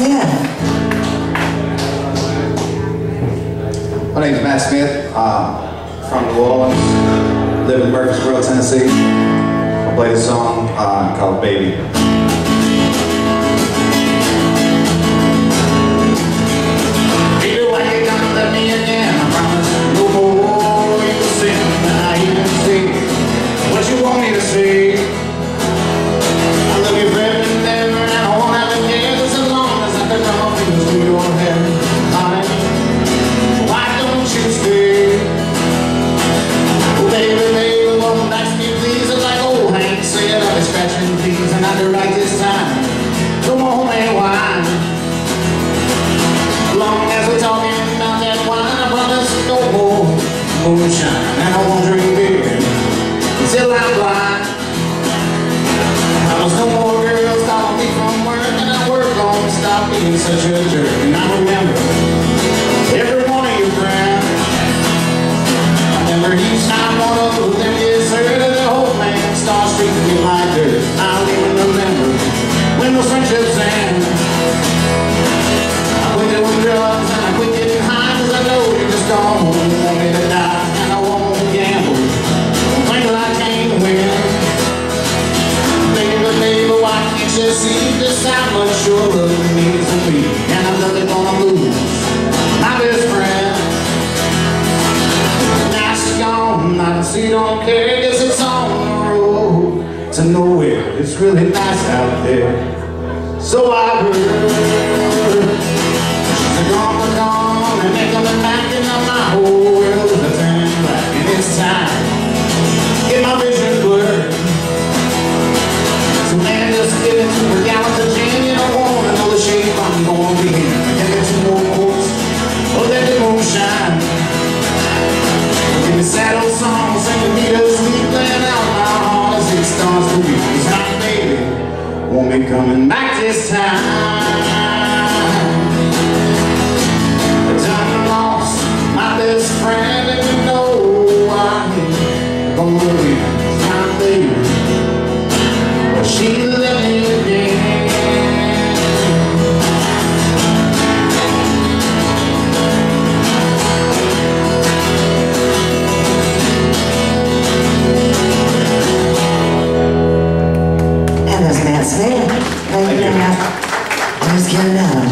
Smith. My name is Matt Smith, uh, from New Orleans, live in Murfreesboro, Tennessee. I play a song uh, called Baby. Baby, why you gonna let me again? I promise no more you will sin I even see what you want me to see. And I won't drink beer until I'm blind. I promise no more girls calling me from work, and I work on stop being such a jerk. And I remember every one of your friends. I remember each time one of them gets hurt, and the whole man starts treating me like dirt. I don't even remember when those friendships end. I quit doing drugs I don't care, guess it's on the road to nowhere. It's really nice out there. So I heard she's gone, gone, and they're coming back, now my whole world is turning black, and it's time. Get my vision blurred. So man, just get into a gallon of gin, you don't want another shape, I'm gonna be coming back this time. That's it. Thank, Thank you. you. Just get it out.